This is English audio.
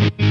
Bye.